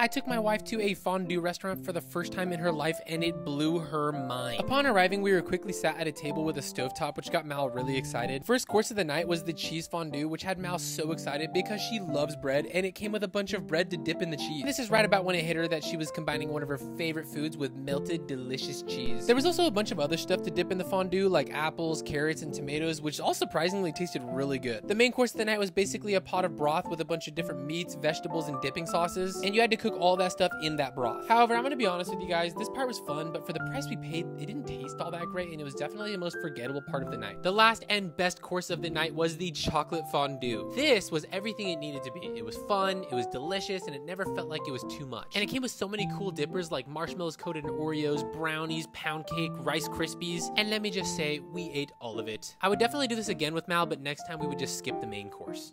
I took my wife to a fondue restaurant for the first time in her life and it blew her mind. Upon arriving, we were quickly sat at a table with a stovetop, which got Mal really excited. First course of the night was the cheese fondue, which had Mal so excited because she loves bread and it came with a bunch of bread to dip in the cheese. This is right about when it hit her that she was combining one of her favorite foods with melted, delicious cheese. There was also a bunch of other stuff to dip in the fondue, like apples, carrots, and tomatoes, which all surprisingly tasted really good. The main course of the night was basically a pot of broth with a bunch of different meats, vegetables, and dipping sauces, and you had to cook all that stuff in that broth. However, I'm gonna be honest with you guys, this part was fun, but for the price we paid, it didn't taste all that great, and it was definitely the most forgettable part of the night. The last and best course of the night was the chocolate fondue. This was everything it needed to be. It was fun, it was delicious, and it never felt like it was too much. And it came with so many cool dippers like marshmallows coated in Oreos, brownies, pound cake, Rice Krispies, and let me just say, we ate all of it. I would definitely do this again with Mal, but next time we would just skip the main course.